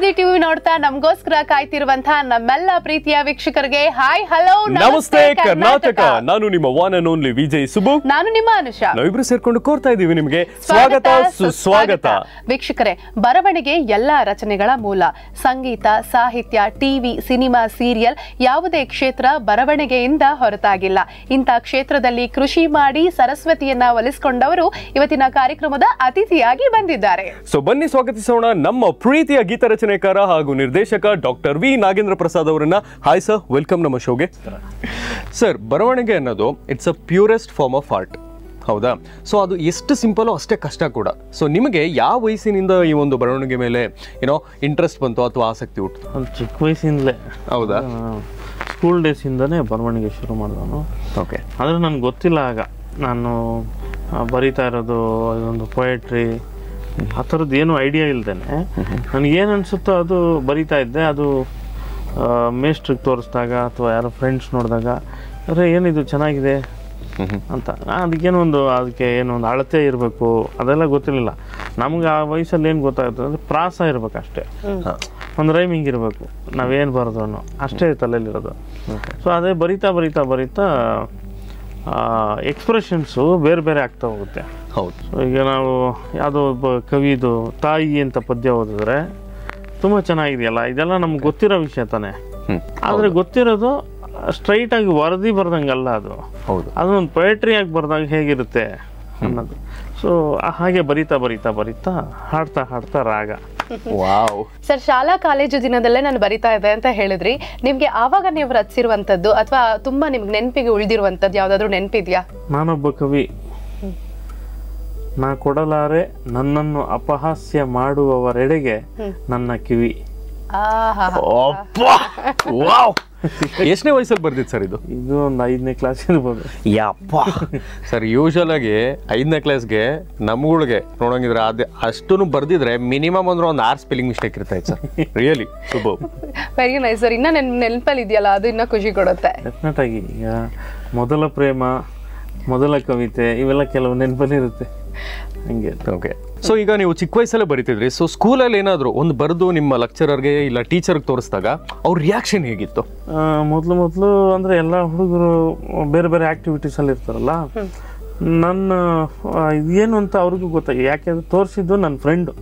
G TV ನೋಡ್ತಾ ನಮಗೋಸ್ಕರ ಕಾಯ್ತಿರುವಂತಹ ನಮ್ಮೆಲ್ಲ ಪ್ರೀತಿಯ ವೀಕ್ಷಕರಿಗೆ ಹಾಯ್ ಹಲೋ ನಮಸ್ತೆ ಕರ್ನಾಟಕ. ನಾನು ನಿಮ್ಮ one and only Vijay Subbu. ನಾನು ನಿಮ್ಮ ಅನುಷಾ. ನಾವಿಬ್ರು ಸೇರ್ಕೊಂಡು ಕೋರ್ತಾ ಇದೀವಿ ನಿಮಗೆ. ಸ್ವಾಗತ ಸುಸ್ವಾಗತ. ವೀಕ್ಷಕರೇ ಬರವಣಿಗೆ ಎಲ್ಲಾ ರಚನೆಗಳ ಮೂಲ. ಸಂಗೀತ ಸಾಹಿತ್ಯ ಟಿವಿ ಸಿನಿಮಾ ಸೀರಿಯಲ್ ಯಾವುದೇ ಕ್ಷೇತ್ರ ಬರವಣಿಗೆಯಿಂದ ಹೊರತಾಗಿಲ್ಲ. ಇಂಥ ಕ್ಷೇತ್ರದಲ್ಲಿ ಕೃಷಿ ಮಾಡಿ ಸರಸ್ವತಿಯನ್ನ ಒಲಿಸಿಕೊಂಡವರು ಇವತ್ತಿನ ಕಾರ್ಯಕ್ರಮದ ಅತಿಥಿಯಾಗಿ ಬಂದಿದ್ದಾರೆ. ಸೊ ಬನ್ನಿ ಸ್ವಾಗತಿಸೋಣ ನಮ್ಮ ಪ್ರೀತಿಯ ಗೀತ ರಚನೆಕಾರ ಹಾಗೂ ನಿರ್ದೇಶಕ ಡಾಕ್ಟರ್ ವಿ ನಾಗೇಂದ್ರ ಪ್ರಸಾದ್ ಅವರನ್ನ. ಹಾಯ್ ಸರ್ ವೆಲ್ಕಮ್ ನಮ್ಮ ಶೋಗೆ ಸರ್ ಬರವಣಿಗೆ ಅನ್ನೋದು it's a purest form of art ಹೌದಾ? ಸೊ ಅದು ಎಷ್ಟು ಸಿಂಪಲ್ ಅಷ್ಟೇ ಕಷ್ಟ ಕೂಡ. ಸೊ ನಿಮಗೆ ಯಾವ ವಯಸ್ಸಿನಿಂದ ಈ ಒಂದು ಬರವಣಿಗೆ ಮೇಲೆ ಏನೋ ಇಂಟ್ರೆಸ್ಟ್ ಬಂತು ಅಥವಾ ಆಸಕ್ತಿ ಹುಟ್ಟಿತು ಚಿಕ್ಕ ವಯಸ್ಸಿಂದಲೇ. ಹೌದಾ? ಸ್ಕೂಲ್ ಡೇಸಿಂದನೇ ಬರವಣಿಗೆ ಶುರು ಮಾಡಿದವನು. ಓಕೆ ಆದರೆ ನನಗೆ ಗೊತ್ತಿಲ್ಲ ಆಗ. ನಾನು ಬರಿತಾ ಇರೋದು ಅದೊಂದು ಪೊಯೆಟ್ರಿ ಆ ಥರದ್ದು ಏನು ಐಡಿಯಾ ಇಲ್ದೇನೆ. ನನಗೇನು ಅನಿಸುತ್ತೋ ಅದು ಬರಿತಾ ಇದ್ದೆ. ಅದು ಮೇಸ್ಟ್ರಿಗೆ ತೋರಿಸಿದಾಗ ಅಥವಾ ಯಾರೋ ಫ್ರೆಂಡ್ಸ್ ನೋಡಿದಾಗ ಅರೆ ಏನಿದು? ಚೆನ್ನಾಗಿದೆ? ಅಂತ. ಅದಕ್ಕೇನೋ ಒಂದು ಅದಕ್ಕೆ ಏನೋ ಒಂದು ಅಳತೆ ಇರಬೇಕು. ಅದೆಲ್ಲ ಗೊತ್ತಿರಲಿಲ್ಲ. ನಮ್ಗೆ ಆ ವಯಸ್ಸಲ್ಲಿ ಏನು ಗೊತ್ತಾಗುತ್ತೆ ಅಂದರೆ ಪ್ರಾಸ ಇರಬೇಕು ಅಷ್ಟೇ. ಒಂದು ರೈಮಿಂಗ್ ಇರಬೇಕು. ನಾವೇನು ಬರೆದ್ರು ಅಷ್ಟೇ ತಲೆಯಲ್ಲಿರೋದು ಸೊ ಅದೇ ಬರಿತಾ ಬರಿತಾ ಬರಿತಾ ಎಕ್ಸ್ಪ್ರೆಷನ್ಸು ಬೇರೆ ಬೇರೆ ಆಗ್ತಾ ಹೋಗುತ್ತೆ. ಹೌದು. ಸೊ ಈಗ ನಾವು ಯಾವುದೋ ಒಬ್ಬ ಕವಿದು ತಾಯಿ ಅಂತ ಪದ್ಯ ಓದಿದ್ರೆ ತುಂಬ ಚೆನ್ನಾಗಿದೆಯಲ್ಲ ಇದೆಲ್ಲ ನಮ್ಗೆ ಗೊತ್ತಿರೋ ವಿಷಯ ತಾನೆ. ಆದರೆ ಗೊತ್ತಿರೋದು ಸ್ಟ್ರೈಟಾಗಿ ವರದಿ ಬರ್ದಂಗಲ್ಲ ಅದು. ಹೌದು. ಅದೊಂದು ಪೊಯೆಟ್ರಿ ಆಗಿ ಬರ್ದಾಗ ಹೇಗಿರುತ್ತೆ ಅನ್ನೋದು. ಸೊ ಹಾಗೆ ಬರಿತಾ ಬರಿತಾ ಬರಿತಾ ಹಾಡ್ತಾ ಹಾಡ್ತಾ ರಾಗ. ಸರ್ ಶಾಲಾ ಕಾಲೇಜು ದಿನದಲ್ಲೇ ನಾನು ಬರಿತಾ ಇದೆ ಅಂತ ಹೇಳಿದ್ರಿ. ನಿಮ್ಗೆ ಆವಾಗ ನೀವು ರಚಿಸಿರುವಂತದ್ದು ಅಥವಾ ತುಂಬಾ ನಿಮ್ಗೆ ನೆನಪಿಗೆ ಉಳಿದಿರುವಂತದ್ದು ಯಾವ್ದಾದ್ರು ನೆನಪಿದ್ಯಾ? ನಾನೊಬ್ಬ ಕವಿ. ನಾ ಕೊಡಲಾರೆ ನನ್ನನ್ನು ಅಪಹಾಸ್ಯ ಮಾಡುವವರೆಡೆಗೆ ನನ್ನ ಕಿವಿ. ಆಹಾ. ವಾವ್ ಎಷ್ಟನೇ ವಯಸ್ಸಲ್ಲಿ ಬರ್ದಿತ್ತು ಸರ್ ಇದು? ಇದು ಒಂದು ಐದನೇ ಕ್ಲಾಸ್ ಇರ್ಬೋದು ಯಪ್ಪ. ಸರ್ ಯೂಶಲ್ ಆಗಿ ಐದನೇ ಕ್ಲಾಸ್ಗೆ ನಮ್ಗಳಿಗೆ ನೋಡಂಗಿದ್ರೆ ಅದು ಅಷ್ಟೂ ಬರ್ದಿದ್ರೆ ಮಿನಿಮಮ್ ಅಂದ್ರೆ ಒಂದು ಆರ್ ಸ್ಪೆಲ್ಲಿಂಗ್ ಮಿಸ್ಟೇಕ್ ಇರ್ತಾ ಇತ್ತು sir. Really super very nice sir ಇನ್ನ ನೆನ್ ನೆನಪಲ್ಲಿ ಇದೆಯಲ್ಲ ಅದು ಇನ್ನ ಖುಷಿ ಕೊಡುತ್ತೆ. ಡೆಫಿನೆಟ್ ಆಗಿ ಈಗ ಮೊದಲ ಪ್ರೇಮ ಮೊದಲ ಕವಿತೆ ಇವೆಲ್ಲ ಕೆಲವು ನೆನಪಲ್ಲಿ ಇರುತ್ತೆ. ಹಂಗೆ. ಓಕೆ ಸೊ ಈಗ ನೀವು ಚಿಕ್ಕ ವಯಸ್ಸಲ್ಲೇ ಬರಿತಿದ್ರಿ. ಸೊ ಸ್ಕೂಲಲ್ಲಿ ಏನಾದರೂ ಒಂದು ಬರೆದು ನಿಮ್ಮ ಲೆಕ್ಚರರ್ಗೆ ಇಲ್ಲ ಟೀಚರ್ಗೆ ತೋರಿಸಿದಾಗ ಅವ್ರ ರಿಯಾಕ್ಷನ್ ಹೇಗಿತ್ತು? ಮೊದಲು ಮೊದಲು ಅಂದರೆ ಎಲ್ಲ ಹುಡುಗರು ಬೇರೆ ಬೇರೆ ಆ್ಯಕ್ಟಿವಿಟೀಸಲ್ಲಿ ಇರ್ತಾರಲ್ಲ? ನನ್ನ ಏನು ಅಂತ ಅವ್ರಿಗೂ ಗೊತ್ತಾಗಿ. ಯಾಕೆಂದ್ರೆ ತೋರಿಸಿದ್ದು ನನ್ನ ಫ್ರೆಂಡು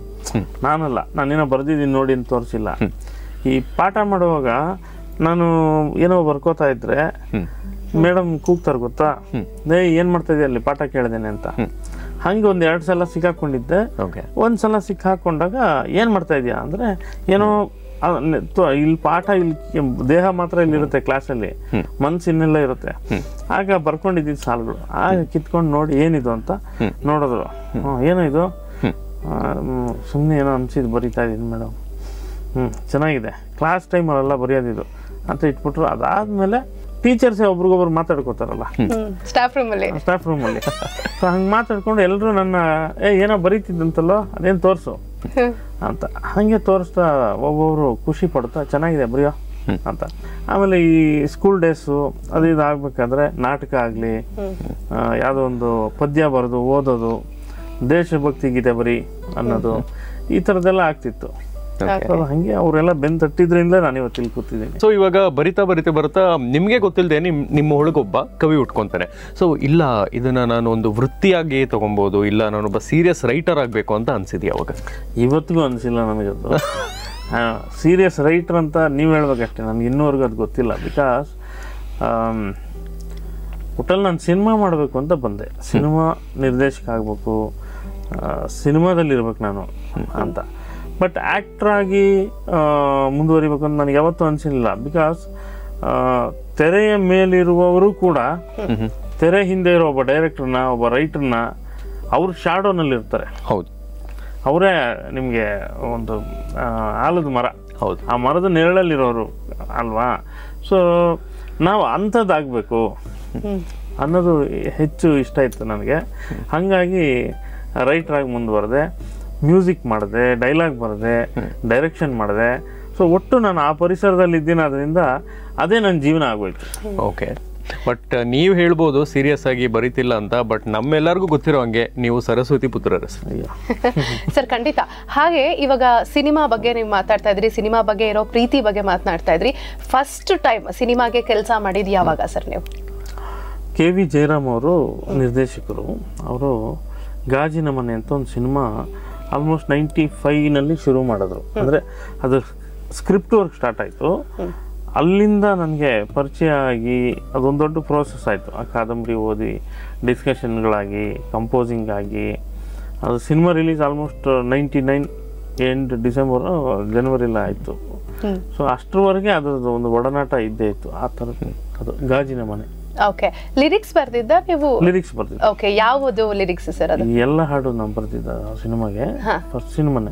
ನಾನಲ್ಲ. ನಾನೇನೋ ಬರೆದಿದ್ದೀನಿ ನೋಡಿ ಅಂತ ತೋರಿಸಿಲ್ಲ. ಈ ಪಾಠ ಮಾಡುವಾಗ ನಾನು ಏನೋ ಬರ್ಕೋತಾ ಇದ್ರೆ ಮೇಡಮ್ ಕೂಗ್ತಾರೆ ಗೊತ್ತಾ? ದೇ ಏನು ಮಾಡ್ತಾ ಇದೆಯಾ ಅಲ್ಲಿ? ಪಾಠ ಕೇಳಿದೇನೆ ಅಂತ. ಹಂಗೆ ಒಂದು ಎರಡು ಸಲ ಸಿಕ್ಕಾಕೊಂಡಿದ್ದೆ. ಓಕೆ ಒಂದು ಸಲ ಸಿಕ್ಕಾಕೊಂಡಾಗ ಏನು ಮಾಡ್ತಾ ಇದೆಯಾ ಅಂದರೆ ಏನೋ ಇಲ್ಲಿ ಪಾಠ ಇಲ್ಲಿ ದೇಹ ಮಾತ್ರ ಇಲ್ಲಿರುತ್ತೆ ಕ್ಲಾಸಲ್ಲಿ ಮನ್ಸು ಇನ್ನೆಲ್ಲ ಇರುತ್ತೆ. ಆಗ ಬರ್ಕೊಂಡಿದ್ದಿದ್ದು ಸಾಲುಗಳು. ಆಗ ಕಿತ್ಕೊಂಡು ನೋಡಿ ಏನಿದು ಅಂತ ನೋಡಿದ್ರು. ಏನೋ ಇದು? ಸುಮ್ಮನೆ ಏನೋ ಅನಿಸಿದ್ದು ಬರಿತಾ ಇದ್ದೀನಿ ಮೇಡಮ್ ಹ್ಞೂ ಚೆನ್ನಾಗಿದೆ. ಕ್ಲಾಸ್ ಟೈಮಲ್ಲೆಲ್ಲ ಬರೆಯೋದಿದು ಅಂತ ಇಟ್ಬಿಟ್ರು. ಅದಾದಮೇಲೆ ಟೀಚರ್ಸೇ ಒಬ್ರಿಗೊಬ್ರು ಮಾತಾಡ್ಕೋತಾರಲ್ಲ? ಸ್ಟಾಫ್ ರೂಮ್ ಅಲ್ಲಿ. ಸ್ಟಾಫ್ ರೂಮಲ್ಲಿ ಸೊ ಹಂಗೆ ಮಾತಾಡ್ಕೊಂಡು ಎಲ್ಲರೂ ನನ್ನ ಏ ಏನೋ ಬರೀತಿದ್ದಂತಲ್ಲೋ ಅದೇನು ತೋರಿಸು? ಅಂತ. ಹಾಗೆ ತೋರಿಸ್ತಾ ಒಬ್ಬೊಬ್ರು ಖುಷಿ ಪಡ್ತಾ ಚೆನ್ನಾಗಿದೆ ಬರೆಯೋ. ಅಂತ. ಆಮೇಲೆ ಈ ಸ್ಕೂಲ್ ಡೇಸು ಅದು ಇದು ಆಗ್ಬೇಕಾದ್ರೆ ನಾಟಕ ಆಗಲಿ ಯಾವುದೋ ಒಂದು ಪದ್ಯ ಬರೆದು ಓದೋದು ದೇಶಭಕ್ತಿ ಗೀತೆ ಬರೀ ಅನ್ನೋದು ಈ ಥರದ್ದೆಲ್ಲ ಆಗ್ತಿತ್ತು. ಹಾಗೆ ಅವರೆಲ್ಲ ಬೆನ್ ತಟ್ಟಿದ್ರಿಂದ ನಾನು ಇವತ್ತು ಇಲ್ಲಿ ಕೂತಿದ್ದೀನಿ. ಸೊ ಇವಾಗ ಬರಿತಾ ಬರಿತಾ ಬರುತ್ತಾ ನಿಮಗೆ ಗೊತ್ತಿಲ್ಲದೆ ನಿಮ್ ನಿಮ್ಮ ಒಳಗೊಬ್ಬ ಕವಿ ಉಟ್ಕೊತಾನೆ. ಸೊ ಇಲ್ಲ ಇದನ್ನ ನಾನು ಒಂದು ವೃತ್ತಿಯಾಗಿ ತಗೊಬೋದು ಇಲ್ಲ ನಾನೊಬ್ಬ ಸೀರಿಯಸ್ ರೈಟರ್ ಆಗಬೇಕು ಅಂತ ಅನ್ಸಿದ್ಯಾ ಅವಾಗ? ಇವತ್ತಿಗೂ ಅನಿಸಿಲ್ಲ ನನಗೆ ಸೀರಿಯಸ್ ರೈಟರ್ ಅಂತ ನೀವು ಹೇಳ್ಬೇಕಷ್ಟೇ ನನಗೆ ಇನ್ನೂವರೆಗೂ ಅದು ಗೊತ್ತಿಲ್ಲ. ಬಿಕಾಸ್ ಒಟ್ಟಲ್ಲಿ ನಾನು ಸಿನಿಮಾ ಮಾಡಬೇಕು ಅಂತ ಬಂದೆ. ಸಿನಿಮಾ ನಿರ್ದೇಶಕ ಆಗಬೇಕು ಸಿನಿಮಾದಲ್ಲಿ ಇರ್ಬೇಕು ನಾನು ಅಂತ. ಬಟ್ ಆ್ಯಕ್ಟ್ರಾಗಿ ಮುಂದುವರಿಬೇಕು ಅಂತ ನನಗೆ ಯಾವತ್ತೂ ಅನಿಸಿಲ್ಲ ಬಿಕಾಸ್ ತೆರೆಯ ಮೇಲಿರುವವರು ಕೂಡ ತೆರೆ ಹಿಂದೆ ಇರೋ ಒಬ್ಬ ಡೈರೆಕ್ಟರ್ನ ಒಬ್ಬ ರೈಟರ್ನ ಅವ್ರ ಶಾಡೋನಲ್ಲಿ ಇರ್ತಾರೆ ಹೌದು. ಅವರೇ ನಿಮಗೆ ಒಂದು ಆಲದ ಮರ. ಹೌದು. ಆ ಮರದ ನೆರಳಲ್ಲಿರೋರು ಅಲ್ವಾ? ಸೊ ನಾವು ಅಂಥದ್ದಾಗಬೇಕು. ಅನ್ನೋದು ಹೆಚ್ಚು ಇಷ್ಟ ಇತ್ತು ನನಗೆ. ಹಾಗಾಗಿ ರೈಟ್ರಾಗಿ ಮುಂದುವರೆದೆ. ಮ್ಯೂಸಿಕ್ ಮಾಡಿದೆ ಡೈಲಾಗ್ ಬರದೆ ಡೈರೆಕ್ಷನ್ ಮಾಡಿದೆ ಸೊ ಒಟ್ಟು ನಾನು ಆ ಪರಿಸರದಲ್ಲಿ ಇದ್ದೀನಿ ಅದರಿಂದ ಅದೇ ನನ್ನ ಜೀವನ ಆಗೋಯ್ತು. ಓಕೆ ಬಟ್ ನೀವು ಹೇಳ್ಬೋದು ಸೀರಿಯಸ್ ಆಗಿ ಬರೀತಿಲ್ಲ ಅಂತ ಬಟ್ ನಮ್ಮೆಲ್ಲರಿಗೂ ಗೊತ್ತಿರೋ ಹಂಗೆ ನೀವು ಸರಸ್ವತಿ ಪುತ್ರರ ಸರ್ ಸರ್ ಖಂಡಿತ. ಹಾಗೆ ಇವಾಗ ಸಿನಿಮಾ ಬಗ್ಗೆ ನೀವು ಮಾತಾಡ್ತಾ ಇದ್ರಿ ಸಿನಿಮಾ ಬಗ್ಗೆ ಇರೋ ಪ್ರೀತಿ ಬಗ್ಗೆ ಮಾತನಾಡ್ತಾ ಇದ್ರಿ. ಫಸ್ಟ್ ಟೈಮ್ ಸಿನಿಮಾಗೆ ಕೆಲಸ ಮಾಡಿದ್ ಯಾವಾಗ ಸರ್ ನೀವು? ಕೆ ವಿ ಜಯರಾಮ್ ಅವರು ನಿರ್ದೇಶಕರು. ಅವರು ಗಾಜಿನ ಮನೆ ಅಂತ ಒಂದು ಸಿನಿಮಾ ಆಲ್ಮೋಸ್ಟ್ ನೈಂಟಿ ಫೈವ್ನಲ್ಲಿ ಶುರು ಮಾಡಿದ್ರು. ಅಂದರೆ ಅದು ಸ್ಕ್ರಿಪ್ಟ್ ವರ್ಕ್ ಸ್ಟಾರ್ಟ್ ಆಯಿತು. ಅಲ್ಲಿಂದ ನನಗೆ ಪರಿಚಯ ಆಗಿ ಅದೊಂದು ದೊಡ್ಡ ಪ್ರೋಸೆಸ್ ಆಯಿತು. ಆ ಕಾದಂಬರಿ ಓದಿ ಡಿಸ್ಕಷನ್ಗಳಾಗಿ ಕಂಪೋಸಿಂಗ್ ಆಗಿ. ಅದು cinema release almost ninety nine end December ಜನವರಿಲ್ಲ ಆಯಿತು. ಸೊ ಅಷ್ಟರವರೆಗೆ ಅದರದ್ದು ಒಂದು ಒಡನಾಟ ಇದ್ದೇ ಇತ್ತು. ಆ ಥರ ಅದು ಗಾಜಿನ ಮನೆ. ಓಕೆ ಲಿರಿಕ್ಸ್ ಬರ್ದಿದ್ದ ನೀವು? ಲಿರಿಕ್ಸ್ ಬರ್ದಿದ್ದ. ಓಕೆ ಯಾವುದು ಲಿರಿಕ್ಸ್ ಸರ್ ಅದು? ಎಲ್ಲ ಹಾಡು ನಾನು ಬರ್ತಿದ್ದ ಆ ಸಿನಿಮಾಗೆ. ಫಸ್ಟ್ ಸಿನಿಮಾನೆ.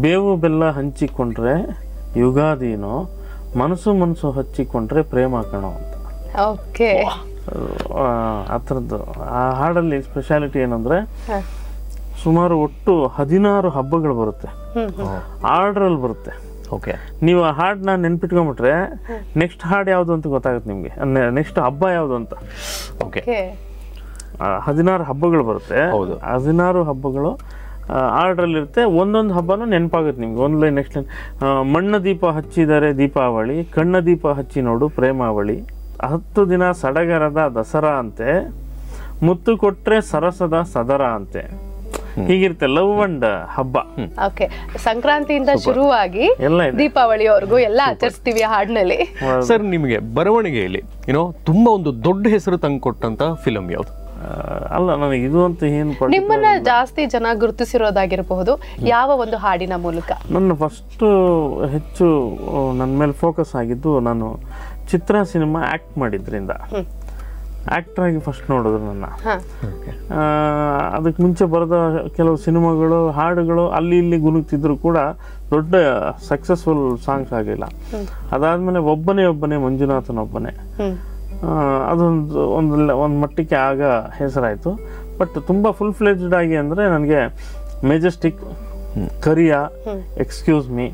ಬೇವು ಬೆಲ್ಲ ಹಂಚಿಕೊಂಡ್ರೆ ಯುಗಾದಿನೋ ಮನಸ್ಸು ಮನಸ್ಸು ಹಚ್ಚಿಕೊಂಡ್ರೆ ಪ್ರೇಮ ಕಣೋ ಅಂತ. ಓಕೆ ಆ, ಆ ಥರದ್ದು. ಆ ಹಾಡಲ್ಲಿ ಸ್ಪೆಷಾಲಿಟಿ ಏನಂದ್ರೆ ಸುಮಾರು ಒಟ್ಟು ಹದಿನಾರು ಹಬ್ಬಗಳು ಬರುತ್ತೆ. ಆರ್ಡ್ರಲ್ಲಿ ಬರುತ್ತೆ. ಓಕೆ ನೀವು ಆ ಹಾಡನ್ನ ನೆನ್ಪಿಟ್ಕೊಂಡ್ಬಿಟ್ರೆ ನೆಕ್ಸ್ಟ್ ಹಾಡು ಯಾವುದು ಅಂತ ಗೊತ್ತಾಗುತ್ತೆ ನಿಮಗೆ. ನೆಕ್ಸ್ಟ್ ಹಬ್ಬ ಯಾವುದು ಅಂತ. ಓಕೆ ಹದಿನಾರು ಹಬ್ಬಗಳು ಬರುತ್ತೆ. ಹೌದು. ಹದಿನಾರು ಹಬ್ಬಗಳು ಆರ್ಡ್ರಲ್ಲಿರುತ್ತೆ ಒಂದೊಂದು ಹಬ್ಬನೂ ನೆನಪಾಗುತ್ತೆ ನಿಮ್ಗೆ. ಒಂದು ಲೈನ್ ನೆಕ್ಸ್ಟ್ ಲೈನ್ ಮಣ್ಣ ದೀಪ ಹಚ್ಚಿದರೆ ದೀಪಾವಳಿ ಕಣ್ಣ ದೀಪ ಹಚ್ಚಿ ನೋಡು ಪ್ರೇಮಾವಳಿ ಹತ್ತು ದಿನ ಸಡಗರದ ದಸರಾ ಅಂತೆ ಮುತ್ತು ಕೊಟ್ರೆ ಸರಸದ ಸದರ ಅಂತೆ. ಹೀಗಿರುತ್ತೆ ಲವ್ ಅಂಡ್ ಹಬ್ಬ. ಓಕೆ ಸಂಕ್ರಾಂತಿಯಿಂದ ಶುರುವಾಗಿ ಎಲ್ಲ ದೀಪಾವಳಿವರೆಗೂ ಎಲ್ಲ ಆಚರಿಸ್ತೀವಿ ಆ ಹಾಡಿನಲ್ಲಿ. ಸರ್ ನಿಮಗೆ ಬರವಣಿಗೆಯಲ್ಲಿ ಏನೋ ತುಂಬಾ ಒಂದು ದೊಡ್ಡ ಹೆಸರು ತಂದುಕೊಟ್ಟಂತ ಫಿಲಮ್ ಯಾವ್ದು? ಅಲ್ಲ ನನಗೆ ಇದು ಅಂತ ಏನು ನಿಮ್ಮನ್ನ ಜಾಸ್ತಿ ಜನ ಗುರುತಿಸಿರೋದಾಗಿರಬಹುದು. ಯಾವ ಒಂದು ಹಾಡಿನ ಮೂಲಕ? ನನ್ನ ಫಸ್ಟ್ ಹೆಚ್ಚು ನನ್ನ ಮೇಲೆ ಫೋಕಸ್ ಆಗಿದ್ದು ನಾನು ಚಿತ್ರ ಸಿನಿಮಾ ಆಕ್ಟ್ ಮಾಡಿದ್ರಿಂದ. ಆ್ಯಕ್ಟರ್ ಆಗಿ ಫಸ್ಟ್ ನೋಡಿದ್ರು ನನ್ನ. ಹಾ. ಆ, ಅದಕ್ಕೆ ಮುಂಚೆ ಬರೆದ ಕೆಲವು ಸಿನಿಮಾಗಳು ಹಾಡುಗಳು ಅಲ್ಲಿ ಇಲ್ಲಿ ಗುನುಗ್ತಿದ್ರು ಕೂಡ ದೊಡ್ಡ ಸಕ್ಸಸ್ಫುಲ್ ಸಾಂಗ್ಸ್ ಆಗಿಲ್ಲ. ಅದಾದ್ಮೇಲೆ ಒಬ್ಬನೇ ಒಬ್ಬನೇ ಮಂಜುನಾಥನೊಬ್ಬನೇ. ಅದೊಂದು ಒಂದು ಒಂದು ಮಟ್ಟಕ್ಕೆ ಆಗ ಹೆಸರಾಯಿತು. ಬಟ್ ತುಂಬ ಫುಲ್ ಫ್ಲೆಜ್ಡ್ ಆಗಿ ಅಂದರೆ ನನಗೆ ಮೆಜೆಸ್ಟಿಕ್ ಕರಿಯಾ ಎಕ್ಸ್ಕ್ಯೂಸ್ ಮೀ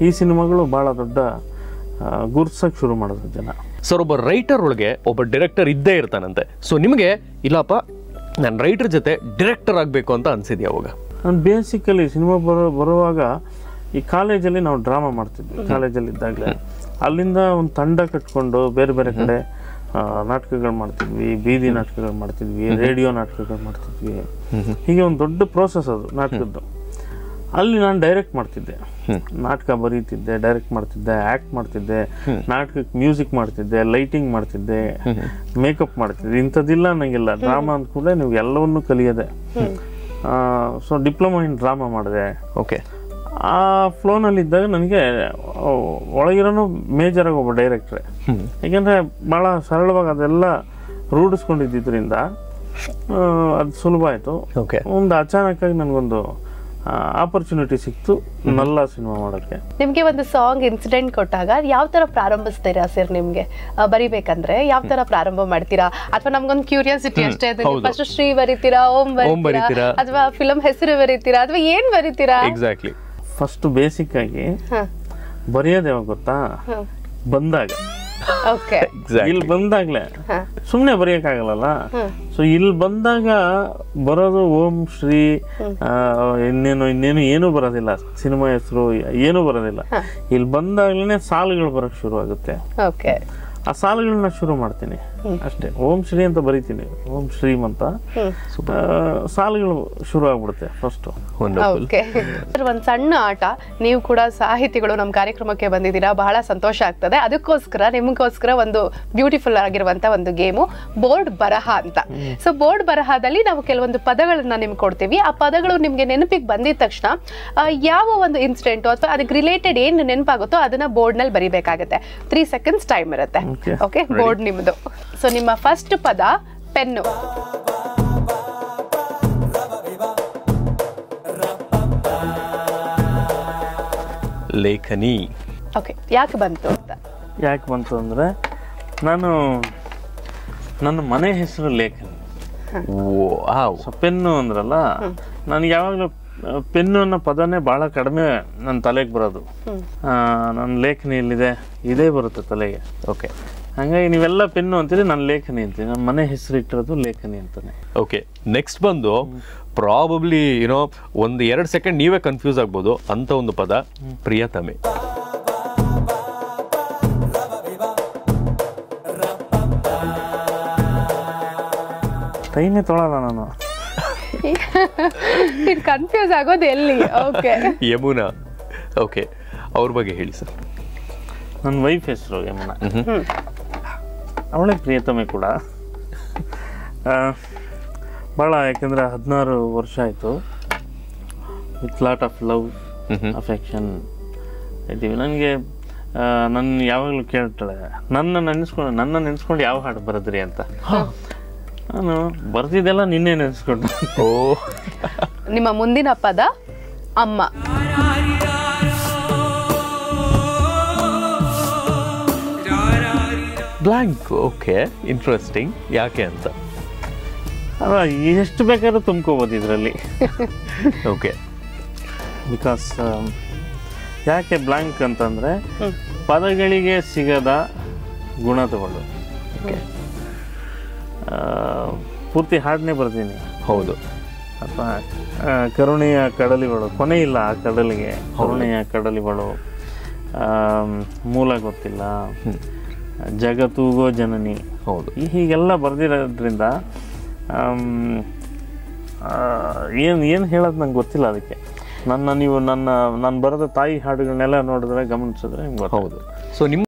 ಈ ಸಿನಿಮಾಗಳು ಭಾಳ ದೊಡ್ಡ ಗುರ್ಸಕ್ಕೆ ಶುರು ಮಾಡಿದ್ರು ಜನ. ಸರ್ ಒಬ್ಬ ರೈಟರ್ ಒಳಗೆ ಒಬ್ಬ ಡೈರೆಕ್ಟರ್ ಇದ್ದೇ ಇರ್ತಾನಂತೆ. ಸೊ ನಿಮಗೆ ಇಲ್ಲಪ್ಪ ನಾನು ರೈಟರ್ ಜೊತೆ ಡೈರೆಕ್ಟರ್ ಆಗಬೇಕು ಅಂತ ಅನಿಸಿದ್ಯಾ ಅವಾಗ? ನಾನು ಬೇಸಿಕಲಿ ಸಿನಿಮಾ ಬರೋ ಬರುವಾಗ ಈ ಕಾಲೇಜಲ್ಲಿ ನಾವು ಡ್ರಾಮಾ ಮಾಡ್ತಿದ್ವಿ. ಕಾಲೇಜಲ್ಲಿ ಇದ್ದಾಗಲೇ. ಅಲ್ಲಿಂದ ಒಂದು ತಂಡ ಕಟ್ಕೊಂಡು ಬೇರೆ ಬೇರೆ ಕಡೆ ನಾಟಕಗಳು ಮಾಡ್ತಿದ್ವಿ. ಬೀದಿ ನಾಟಕಗಳು ಮಾಡ್ತಿದ್ವಿ. ರೇಡಿಯೋ ನಾಟಕಗಳು ಮಾಡ್ತಿದ್ವಿ. ಹೀಗೆ ಒಂದು ದೊಡ್ಡ ಪ್ರೋಸೆಸ್ ಅದು ನಾಟಕದ್ದು. ಅಲ್ಲಿ ನಾನು ಡೈರೆಕ್ಟ್ ಮಾಡ್ತಿದ್ದೆ. ನಾಟಕ ಬರೀತಿದ್ದೆ ಡೈರೆಕ್ಟ್ ಮಾಡ್ತಿದ್ದೆ ಆ್ಯಕ್ಟ್ ಮಾಡ್ತಿದ್ದೆ ನಾಟಕಕ್ಕೆ ಮ್ಯೂಸಿಕ್ ಮಾಡ್ತಿದ್ದೆ ಲೈಟಿಂಗ್ ಮಾಡ್ತಿದ್ದೆ ಮೇಕಪ್ ಮಾಡ್ತಿದ್ದೆ. ಇಂಥದ್ದಿಲ್ಲ ನನಗೆಲ್ಲ ಡ್ರಾಮಾ ಅಂದ ಕೂಡ ನೀವು ಎಲ್ಲವನ್ನೂ ಕಲಿಯದೆ. ಸೊ ಡಿಪ್ಲೊಮಾ ಇನ್ ಡ್ರಾಮಾ ಮಾಡಿದೆ. ಓಕೆ ಆ ಫ್ಲೋನಲ್ಲಿದ್ದಾಗ ನನಗೆ ಒಳಗಿರೋನು ಮೇಜರಾಗಿ ಒಬ್ಬ ಡೈರೆಕ್ಟ್ರೆ ಯಾಕೆಂದರೆ ಭಾಳ ಸರಳವಾಗಿ ಅದೆಲ್ಲ ರೂಢಿಸ್ಕೊಂಡಿದ್ದರಿಂದ ಅದು ಸುಲಭ ಆಯಿತು. ಓಕೆ ಒಂದು ಅಚಾನಕ್ಕಾಗಿ ನನಗೊಂದು ಆಪರ್ಚುನಿಟಿ ಸಿಕ್ತು. ನಲ್ಲ ಸಿನಿಮಾ ಮಾಡೋಕ್ಕೆ. ನಿಮಗೆ ಒಂದು ಸಾಂಗ್ ಇನ್ಸಿಡೆಂಟ್ ಕೊಟ್ಟಾಗ ಯಾವ ತರ ಪ್ರಾರಂಭಿಸ್ತೀರಾ ಸರ್ ನಿಮಗೆ? ಬರಿಬೇಕಂದ್ರೆ ಯಾವ ಥರ ಪ್ರಾರಂಭ ಮಾಡ್ತೀರಾ? ಅಥವಾ ನಮ್ಗೊಂದು ಕ್ಯೂರಿಯಾಸಿಟಿ ಅಷ್ಟೇ ಅದು ಫಸ್ಟ್ ಶ್ರೀ ಬರಿತೀರಾ ಓಂ ಬರಿತೀರಾ? ಅಥವಾ ಫಿಲಂ ಹೆಸರು ಬರಿತೀರಾ ಅಥವಾ ಏನು ಬರಿತೀರಾ? ಎಕ್ಸಾಕ್ಟ್ಲಿ ಫಸ್ಟ್ ಬೇಸಿಕ್ ಆಗಿ ಹ, ಬರೆಯೋದು ಯಾವಾಗ ಗೊತ್ತಾ? ಬಂದಾಗ. ಇಲ್ಲಿ ಬಂದಾಗ್ಲೇ. ಸುಮ್ಮನೆ ಬರೆಯೋಕ್ಕಾಗಲ್ಲ ಸೊ ಇಲ್ಲಿ ಬಂದಾಗ ಬರೋದು ಓಂ ಶ್ರೀ ಇನ್ನೇನು ಇನ್ನೇನು ಏನೂ ಬರೋದಿಲ್ಲ. ಸಿನಿಮಾ ಹೆಸರು ಏನೂ ಬರೋದಿಲ್ಲ. ಇಲ್ಲಿ ಬಂದಾಗ್ಲೇ ಸಾಲುಗಳು ಬರೋಕ್ಕೆ ಶುರು ಆಗುತ್ತೆ ಓಕೆ ಆ ಸಾಲುಗಳನ್ನ ಶುರು ಮಾಡ್ತೀನಿ. ಅಷ್ಟೇ. ಓಂ ಶ್ರೀ ಅಂತ ಬರಿತೀನಿ. ಓಂ ಶ್ರೀಮ್ ಅಂತ. ಆ, ಸಾಲುಗಳು ಶುರು ಆಗ್ಬಿಡುತ್ತೆ ಫಸ್ಟ್ ಒಂದು ಸಣ್ಣ ಆಟ. ನೀವು ಕೂಡ ಸಾಹಿತಿಗಳು ನಮ್ಮ ಕಾರ್ಯಕ್ರಮಕ್ಕೆ ಬಂದಿದ್ದೀರಾ. ಬಹಳ ಸಂತೋಷ ಆಗ್ತದೆ. ಅದಕ್ಕೋಸ್ಕರ ನಿಮಗೋಸ್ಕರ ಒಂದು ಬ್ಯೂಟಿಫುಲ್ ಆಗಿರುವಂತ ಒಂದು ಗೇಮು ಬೋರ್ಡ್ ಬರಹ ಅಂತ. ಸೊ ಬೋರ್ಡ್ ಬರಹದಲ್ಲಿ ನಾವು ಕೆಲವೊಂದು ಪದಗಳನ್ನ ನಿಮ್ಗೆ ಕೊಡ್ತೀವಿ. ಆ ಪದಗಳು ನಿಮ್ಗೆ ನೆನಪಿಗೆ ಬಂದಿದ ತಕ್ಷಣ ಯಾವ ಒಂದು ಇನ್ಸಿಡೆಂಟ್ ಅಥವಾ ಅದಕ್ಕೆ ರಿಲೇಟೆಡ್ ಏನು ನೆನಪಾಗುತ್ತೋ ಅದನ್ನ ಬೋರ್ಡ್ನಲ್ಲಿ ಬರಿಬೇಕಾಗುತ್ತೆ. ತ್ರೀ ಸೆಕೆಂಡ್ಸ್ ಟೈಮ್ ಇರುತ್ತೆ. ಓಕೆ ಬೋರ್ಡ್ ನಿಮ್ದು. ಸೊ ನಿಮ್ಮ ಫಸ್ಟ್ ಪದ ಪೆನ್ನು. ಲೇಖನಿ. ಓಕೆ ಯಾಕೆ ಬಂತು ಅಂತ? ಯಾಕೆ ಬಂತು ಅಂದರೆ ನಾನು ನನ್ನ ಮನೆ ಹೆಸರು ಲೇಖನಿ. ಓ ಸೊ ಪೆನ್ನು ಅಂದ್ರಲ್ಲ ನನಗೆ ಯಾವಾಗಲೂ ಪೆನ್ನು ಅನ್ನೋ ಪದನೇ ಭಾಳ ಕಡಿಮೆ ನನ್ನ ತಲೆಗೆ ಬರೋದು. ನನ್ನ ಲೇಖನಿ ಎಲ್ಲಿದೆ ಇದೇ ಬರುತ್ತೆ ತಲೆಗೆ. ಓಕೆ ಹಂಗಾಗಿ ನೀವೆಲ್ಲ ಪೆನ್ನು ಅಂತೀರಿ ನಾನು ಲೇಖನಿ ಅಂತೀನಿ. ನಮ್ಮ ಮನೆ ಹೆಸರು ಇಟ್ಟಿರೋದು ಲೇಖನಿ ಅಂತಾನೆ. ಓಕೆ ನೆಕ್ಸ್ಟ್ ಬಂದು ಪ್ರಾಬಬ್ಲಿ ಏನೋ ಒಂದು ಎರಡು ಸೆಕೆಂಡ್ ನೀವೇ ಕನ್ಫ್ಯೂಸ್ ಆಗ್ಬೋದು ಅಂತ ಒಂದು ಪದ ಪ್ರಿಯತಮೆ. ಟೈಮೇ ತೊಳಲ್ಲ ನಾನು. ಕನ್ಫ್ಯೂಸ್ ಆಗೋದು ಎಲ್ಲಿ? ಓಕೆ ಯಮುನಾ. ಓಕೆ ಅವ್ರ ಬಗ್ಗೆ ಹೇಳಿ ಸರ್. ನನ್ನ ವೈಫ್ ಹೆಸರು ಯಮುನಾ. ಅವಳೇ ಪ್ರಿಯತಮೆ ಕೂಡ. ಆ, ಭಾಳ ಯಾಕೆಂದರೆ ಹದಿನಾರು ವರ್ಷ ಆಯಿತು. With lot of love affection ಇದ್ದೀವಿ. ನನಗೆ ನನ್ನ ಯಾವಾಗಲೂ ಕೇಳ್ತಾಳೆ ನನ್ನ ನೆನೆಸ್ಕೊಂಡು ನನ್ನ ನೆನೆಸ್ಕೊಂಡು ಯಾವ ಹಾಡು ಬರೆದ್ರಿ ಅಂತ. ನಾನು ಬರ್ತಿದ್ದೆಲ್ಲ ನಿನ್ನೆ ನೆನೆಸ್ಕೊಂಡು. ಓ. ನಿಮ್ಮ ಮುಂದಿನ ಪದ ಅಮ್ಮ. ಬ್ಲ್ಯಾಂಕ್ ಓಕೆ ಇಂಟ್ರೆಸ್ಟಿಂಗ್ ಯಾಕೆ ಅಂತ? ಅಲ್ಲ ಎಷ್ಟು ಬೇಕಾದ್ರೂ ತುಂಬ್ಕೋಬೋದು ಇದರಲ್ಲಿ. ಓಕೆ. ಬಿಕಾಸ್ ಯಾಕೆ ಬ್ಲಾಂಕ್ ಅಂತಂದರೆ ಪದಗಳಿಗೆ ಸಿಗದ ಗುಣ ತಗೊಂಡು ಪೂರ್ತಿ ಹಾಡನ್ನೇ ಬರ್ತೀನಿ. ಹೌದು. ಅಥವಾ ಕರುಣೆಯ ಕಡಲಿಗಳು ಕೊನೆ ಇಲ್ಲ ಆ ಕಡಲಿಗೆ. ಕರುಣೆಯ ಕಡಲಿಗಳು ಮೂಲ ಗೊತ್ತಿಲ್ಲ. ಜಗತ್ತೂಗೋ ಜನನಿ. ಹೌದು. ಈ ಹೀಗೆಲ್ಲ ಬರೆದಿರೋದ್ರಿಂದ ಏನು ಏನು ಹೇಳೋದು ನಂಗೆ ಗೊತ್ತಿಲ್ಲ ಅದಕ್ಕೆ. ನನ್ನ ನೀವು ನನ್ನ ನಾನು ಬರೆದ ತಾಯಿ ಹಾಡುಗಳನ್ನೆಲ್ಲ ನೋಡಿದ್ರೆ ಗಮನಿಸಿದ್ರೆ ನಿಮ್ಗೆ ಹೌದು. ಸೊ ನಿಮ್ಮ